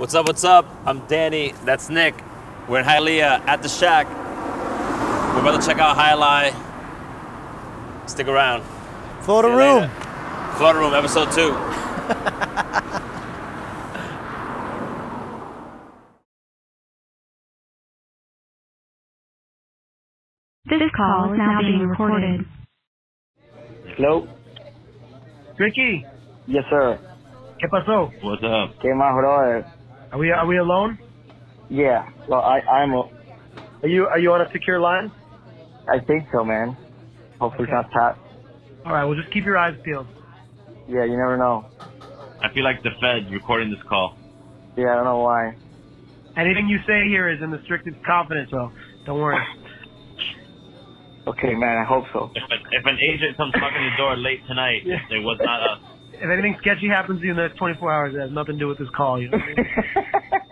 What's up, what's up? I'm Danny, that's Nick. We're in Hialeah at the shack. We're about to check out Jai Alai. Stick around. Florida See you room. later. Florida Room, episode two. This call is now being recorded. Hello. Ricky, Yes, sir. ¿qué pasó? What's up? ¿Qué más, brother? Are we are we alone? Yeah. Well, I I'm a, Are you are you on a secure line? I think so, man. Hopefully it's not tapped. All right, well just keep your eyes peeled. Yeah, you never know. I feel like the Fed's recording this call. Yeah, I don't know why. Anything you say here is in the strictest confidence, so don't worry. Okay, man. I hope so. If, a, if an agent comes knocking the door late tonight, Yeah. it was not us. If anything sketchy happens to you in the next 24 hours, it has nothing to do with this call. You know what I mean?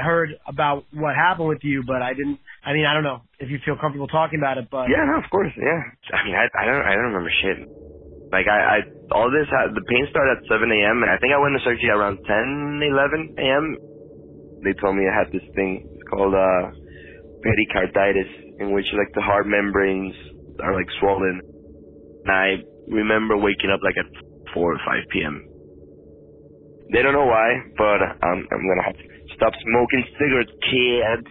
heard about what happened with you, but I didn't. I mean, I don't know if you feel comfortable talking about it, but Yeah, no, of course, yeah. I mean, I, I don't, I don't remember shit. Like, I, I, all this, had, the pain started at 7 a.m., and I think I went to surgery around 10, 11 a.m. They told me I had this thing, it's called, uh, pericarditis, in which, like, the heart membranes are, like, swollen. And I remember waking up, like, at 4 or 5 p.m. They don't know why, but um, I'm gonna have to Stop smoking cigarettes, kid.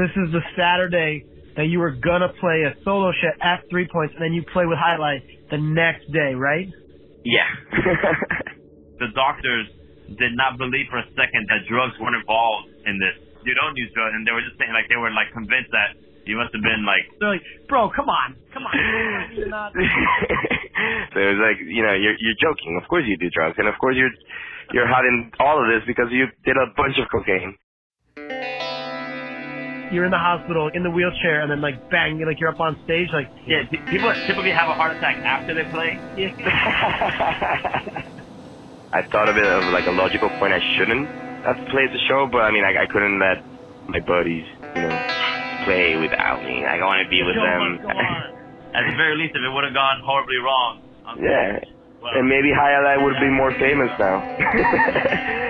This is the Saturday that you were gonna play a solo set at Three Points, and then you play with Highlight the next day, right? Yeah. The doctors did not believe for a second that drugs weren't involved in this. You don't use drugs, and they were just saying like they were like convinced that you must have been like They're like, bro, come on, come on. You're so it was like, you know, you're you're joking. Of course you do drugs, and of course you're you're hiding all of this because you did a bunch of cocaine. You're in the hospital in the wheelchair, and then like bang, you're like you're up on stage, like yeah. People typically have a heart attack after they play. I thought of it as like a logical point. I shouldn't have played the show, but I mean, I, I couldn't let my buddies, you know, play without me. Like, I want to be with them. must go on. At the very least, if it would have gone horribly wrong. on stage, yeah. And maybe Highlight would be more famous now.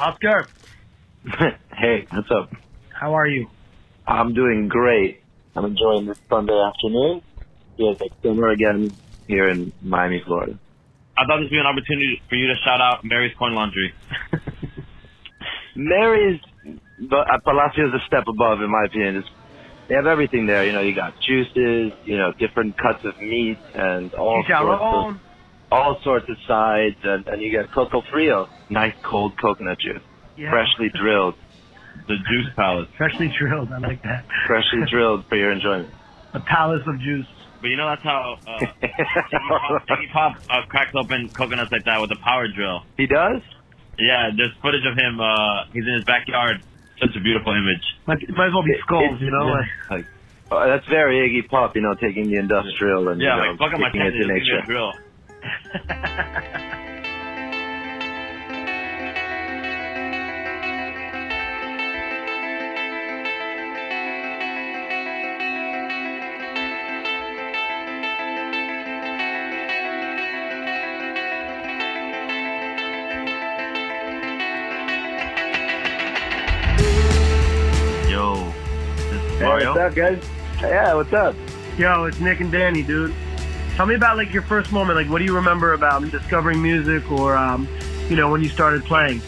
Oscar, hey, what's up? how are you? I'm doing great. I'm enjoying this Sunday afternoon. Feels like summer again here in Miami, Florida. I thought this would be an opportunity for you to shout out Mary's Coin Laundry. Mary's, but uh, Palacio is a step above, in my opinion. It's, they have everything there. You know, you got juices, you know, different cuts of meat, and all sorts of Chicharron. All sorts of sides, and, and you get coco frio, nice cold coconut juice, Yeah. freshly drilled, The Juice Palace. Freshly drilled. I like that. freshly drilled for your enjoyment. A palace of juice. But you know that's how uh, Iggy Pop, Iggy Pop uh, cracks open coconuts like that with a power drill. he does. Yeah, there's footage of him. Uh, he's in his backyard. Such a beautiful image. Like it might as well be skulls, It's- you know. yeah, Like, like uh, that's very Iggy Pop, you know, taking the industrial and Yeah, you know, like fuck up my taking it tendons, to give me a nature. drill. Yo, this is Hey, Mario. what's up, guys? Yeah, what's up? yo, it's Nick and Danny, dude. Tell me about like your first moment. Like, what do you remember about discovering music, or um, you know, when you started playing?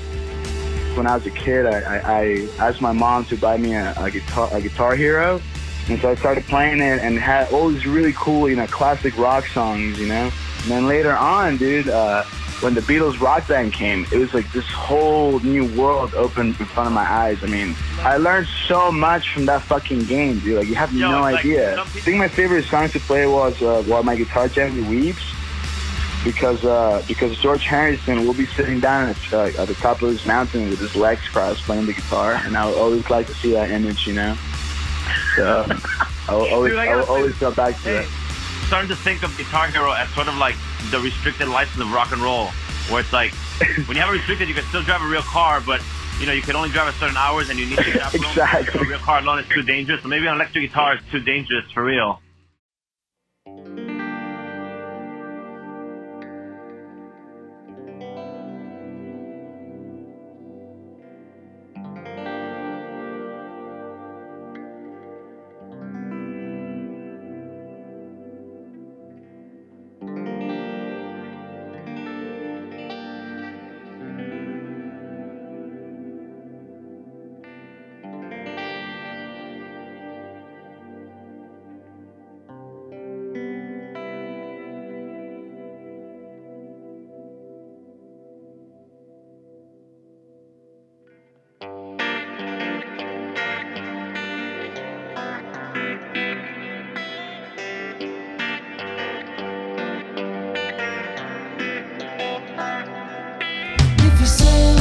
when I was a kid, I, I, I asked my mom to buy me a, a guitar, a Guitar Hero, and so I started playing it and had all these really cool, you know, classic rock songs, you know. And then later on, dude, uh, when the Beatles Rock Band came, it was like this whole new world opened in front of my eyes. I mean, I learned so much from that fucking game, dude. Like you have Yo, no like idea. I think my favorite song to play was uh, "While My Guitar Gently Weeps." because uh, because George Harrison will be sitting down at, uh, at the top of this mountain with his legs crossed playing the guitar, and I would always like to see that image, you know. So I will always Dude, I I always go back to Hey, that. Starting to think of Guitar Hero as sort of like the restricted license of rock and roll, where it's like when you have a restricted, you can still drive a real car, but you know you can only drive at certain hours, and you need to get Exactly. A real car alone is too dangerous. So maybe an electric guitar is too dangerous for real. You say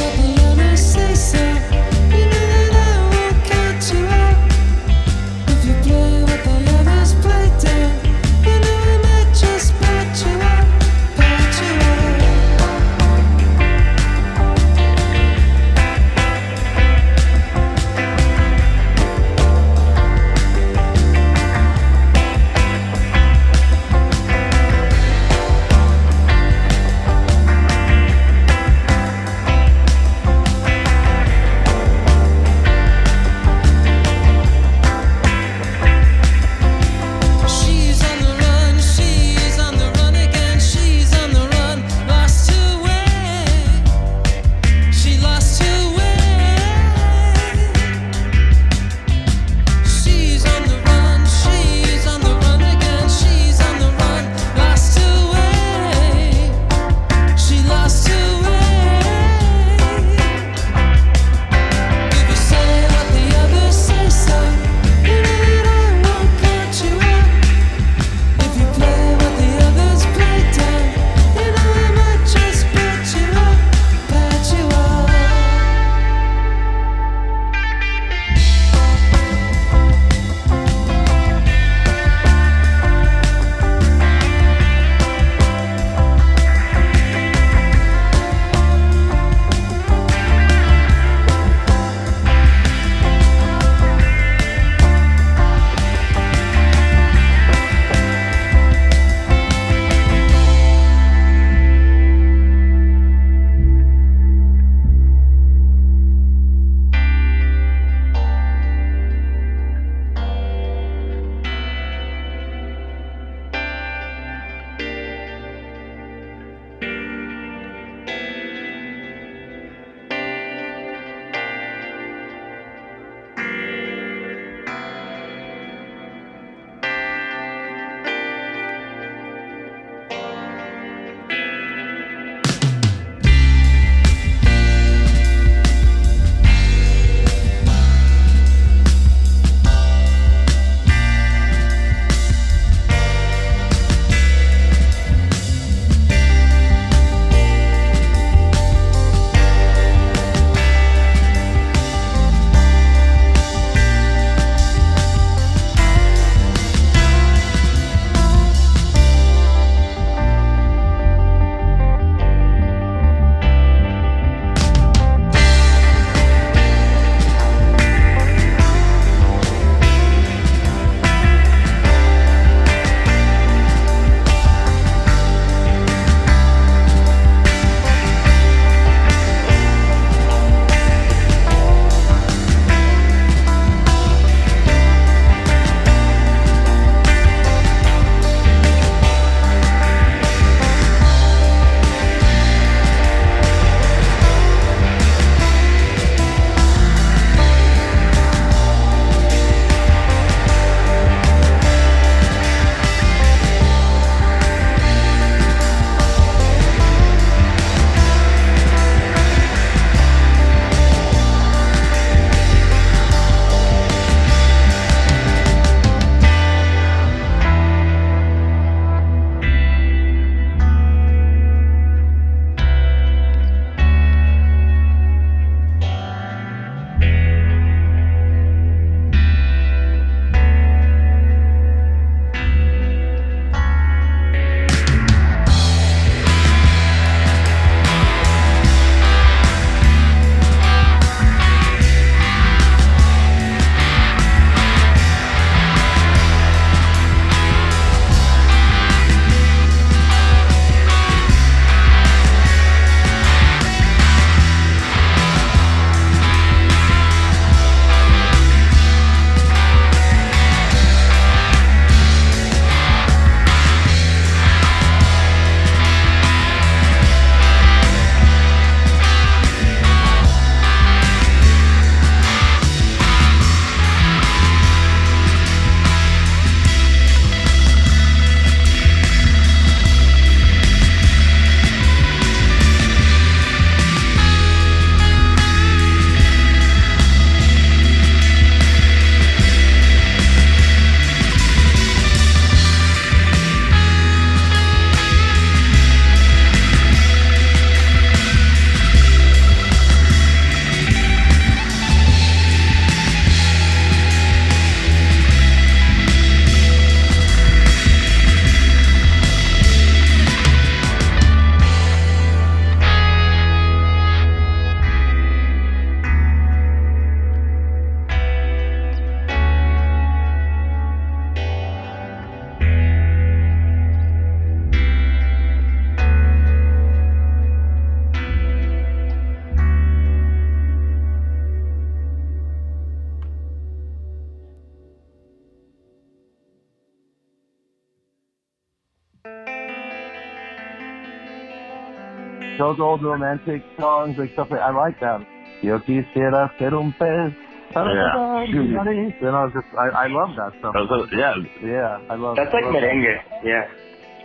those old romantic songs, like stuff like I like them. Yo quisiera ser un pez. Yeah. And I was just, I, I love that stuff. Those are- yeah, Yeah, I love. That's like I love that. merengue. Yeah.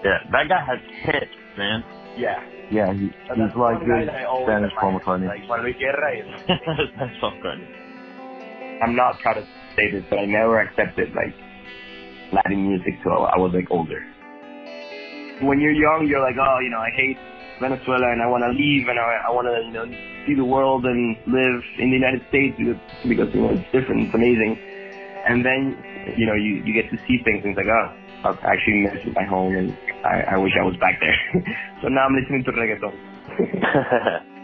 yeah. That guy has hits, man. Yeah. Yeah, he, he's like good Spanish Paul McCartney. Like Juan Luis Guerra is That's so good. I'm not proud to say this, but I never accepted like Latin music till I was like older. When you're young, you're like, oh, you know, I hate Venezuela and I want to leave and I, I want to, you know, see the world and live in the United States because, you know it's different, it's amazing. And then, you know, you you get to see things and it's like, oh, I actually miss my home and I, I wish I was back there. so now I'm listening to reggaeton.